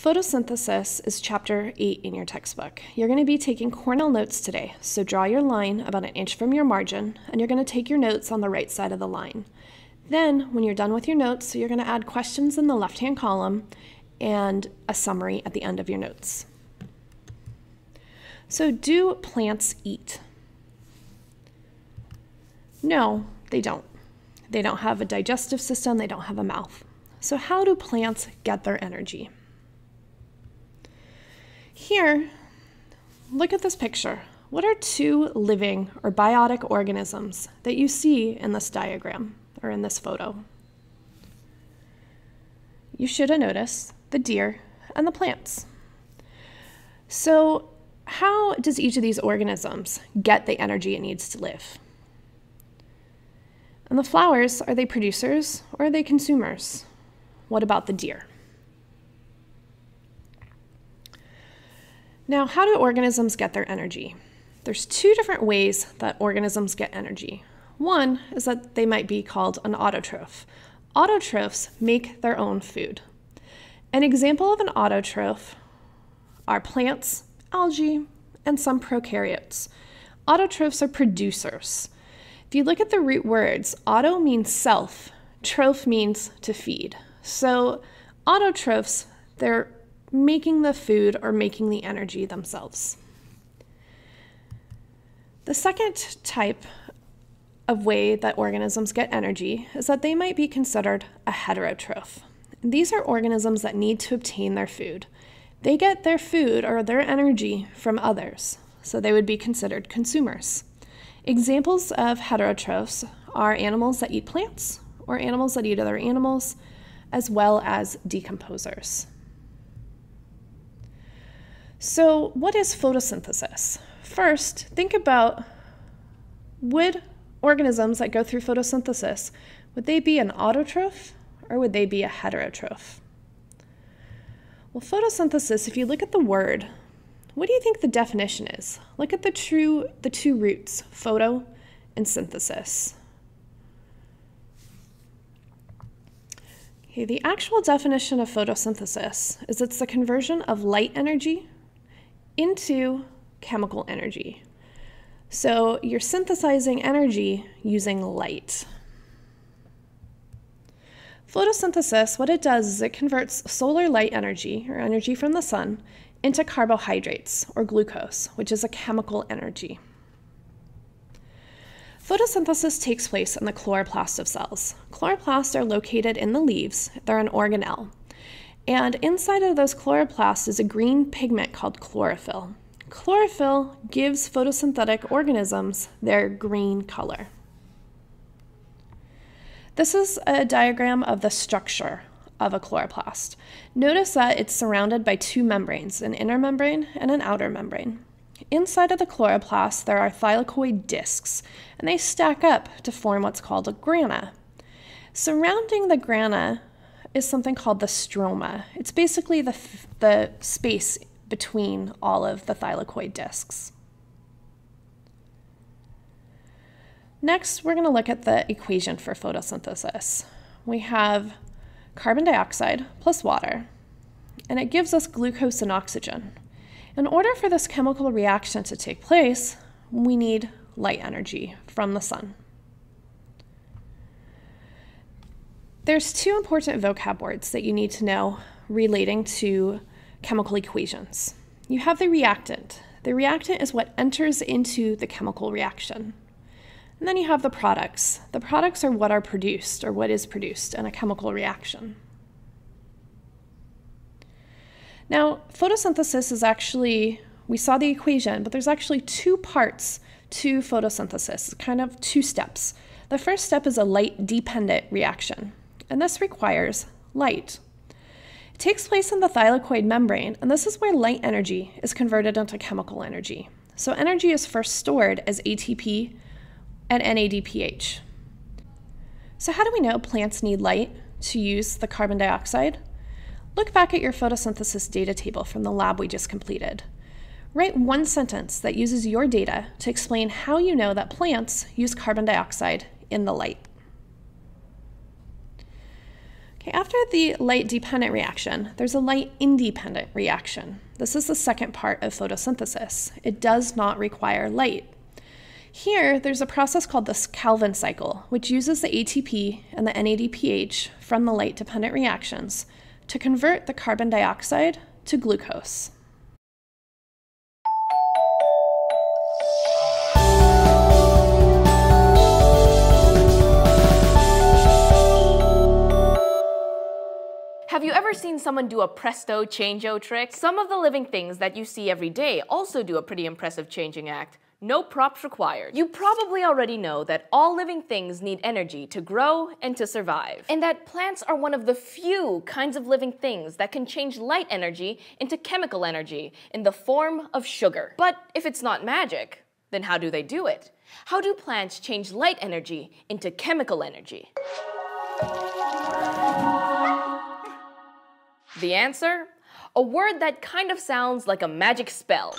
Photosynthesis is chapter 8 in your textbook. You're going to be taking Cornell notes today, so draw your line about an inch from your margin, and you're going to take your notes on the right side of the line. Then, when you're done with your notes, you're going to add questions in the left-hand column and a summary at the end of your notes. So, do plants eat? No, they don't. They don't have a digestive system, they don't have a mouth. So, how do plants get their energy? Here, look at this picture. What are two living or biotic organisms that you see in this diagram or in this photo? You should have noticed the deer and the plants. So, how does each of these organisms get the energy it needs to live? And the flowers, are they producers or are they consumers? What about the deer? Now, how do organisms get their energy? There's two different ways that organisms get energy. One is that they might be called an autotroph. Autotrophs make their own food. An example of an autotroph are plants, algae, and some prokaryotes. Autotrophs are producers. If you look at the root words, auto means self, troph means to feed. So autotrophs, they're making the food or making the energy themselves. The second type of way that organisms get energy is that they might be considered a heterotroph. These are organisms that need to obtain their food. They get their food or their energy from others, so they would be considered consumers. Examples of heterotrophs are animals that eat plants or animals that eat other animals, as well as decomposers. So, what is photosynthesis? First, think about would organisms that go through photosynthesis, would they be an autotroph or would they be a heterotroph? Well, photosynthesis, if you look at the word, what do you think the definition is? Look at the true the two roots, photo and synthesis. Okay, the actual definition of photosynthesis is it's the conversion of light energy into chemical energy. So you're synthesizing energy using light. Photosynthesis, what it does is it converts solar light energy, or energy from the sun, into carbohydrates, or glucose, which is a chemical energy. Photosynthesis takes place in the chloroplast of cells. Chloroplasts are located in the leaves, they're an organelle. And inside of those chloroplasts is a green pigment called chlorophyll. Chlorophyll gives photosynthetic organisms their green color. This is a diagram of the structure of a chloroplast. Notice that it's surrounded by two membranes, an inner membrane and an outer membrane. Inside of the chloroplast, there are thylakoid discs, and they stack up to form what's called a grana. Surrounding the grana is something called the stroma. It's basically the, the space between all of the thylakoid discs. Next, we're going to look at the equation for photosynthesis. We have carbon dioxide plus water, and it gives us glucose and oxygen. In order for this chemical reaction to take place, we need light energy from the sun. There's two important vocab words that you need to know relating to chemical equations. You have the reactant. The reactant is what enters into the chemical reaction. And then you have the products. The products are what are produced or what is produced in a chemical reaction. Now, photosynthesis is actually, we saw the equation, but there's actually two parts to photosynthesis, kind of two steps. The first step is a light dependent reaction and this requires light. It takes place in the thylakoid membrane, and this is where light energy is converted into chemical energy. So energy is first stored as ATP and NADPH. So how do we know plants need light to use the carbon dioxide? Look back at your photosynthesis data table from the lab we just completed. Write one sentence that uses your data to explain how you know that plants use carbon dioxide in the light. After the light dependent reaction, there's a light independent reaction. This is the second part of photosynthesis. It does not require light. Here, there's a process called the Calvin cycle, which uses the ATP and the NADPH from the light dependent reactions to convert the carbon dioxide to glucose. Ever seen someone do a presto changeo trick? Some of the living things that you see every day also do a pretty impressive changing act. No props required. You probably already know that all living things need energy to grow and to survive. And that plants are one of the few kinds of living things that can change light energy into chemical energy in the form of sugar. But if it's not magic, then how do they do it? How do plants change light energy into chemical energy? The answer? A word that kind of sounds like a magic spell.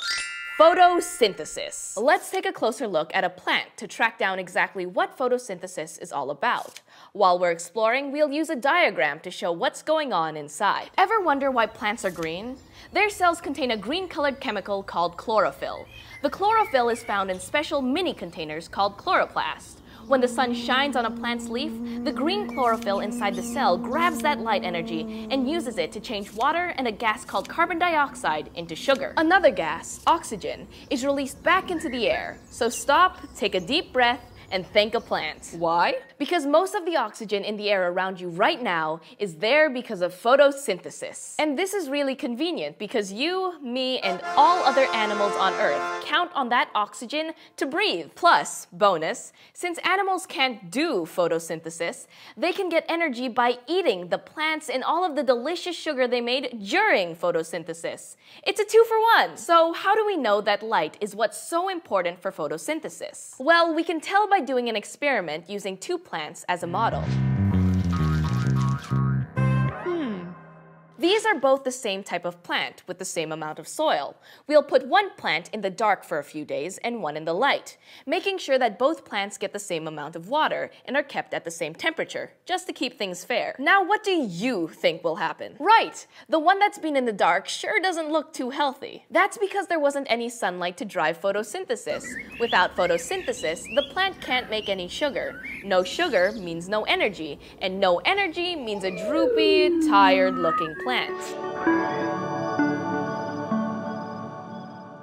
Photosynthesis. Let's take a closer look at a plant to track down exactly what photosynthesis is all about. While we're exploring, we'll use a diagram to show what's going on inside. Ever wonder why plants are green? Their cells contain a green-colored chemical called chlorophyll. The chlorophyll is found in special mini containers called chloroplasts. When the sun shines on a plant's leaf, the green chlorophyll inside the cell grabs that light energy and uses it to change water and a gas called carbon dioxide into sugar. Another gas, oxygen, is released back into the air. So stop, take a deep breath, and thank a plant. Why? Because most of the oxygen in the air around you right now is there because of photosynthesis. And this is really convenient because you, me, and all other animals on Earth count on that oxygen to breathe. Plus, bonus, since animals can't do photosynthesis, they can get energy by eating the plants and all of the delicious sugar they made during photosynthesis. It's a two for one. So how do we know that light is what's so important for photosynthesis? Well, we can tell by doing an experiment using two plants as a model. These are both the same type of plant with the same amount of soil. We'll put one plant in the dark for a few days and one in the light, making sure that both plants get the same amount of water and are kept at the same temperature, just to keep things fair. Now, what do you think will happen? Right, the one that's been in the dark sure doesn't look too healthy. That's because there wasn't any sunlight to drive photosynthesis. Without photosynthesis, the plant can't make any sugar. No sugar means no energy, and no energy means a droopy, tired-looking plant plant.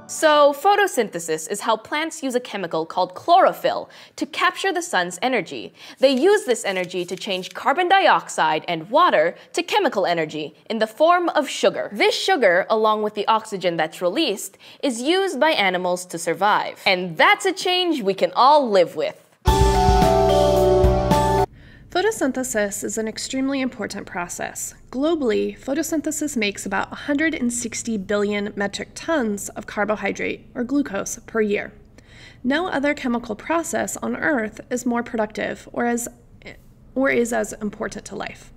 So, photosynthesis is how plants use a chemical called chlorophyll to capture the sun's energy. They use this energy to change carbon dioxide and water to chemical energy in the form of sugar. This sugar, along with the oxygen that's released, is used by animals to survive. And that's a change we can all live with. Photosynthesis is an extremely important process. Globally, photosynthesis makes about 160 billion metric tons of carbohydrate or glucose per year. No other chemical process on Earth is more productive or, as, or is as important to life.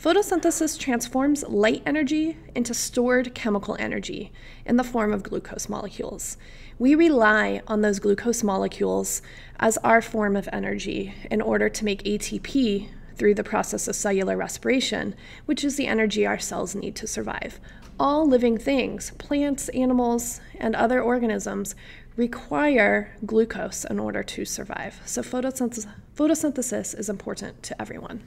Photosynthesis transforms light energy into stored chemical energy in the form of glucose molecules. We rely on those glucose molecules as our form of energy in order to make ATP through the process of cellular respiration, which is the energy our cells need to survive. All living things, plants, animals, and other organisms, require glucose in order to survive. So photosynthesis, photosynthesis is important to everyone.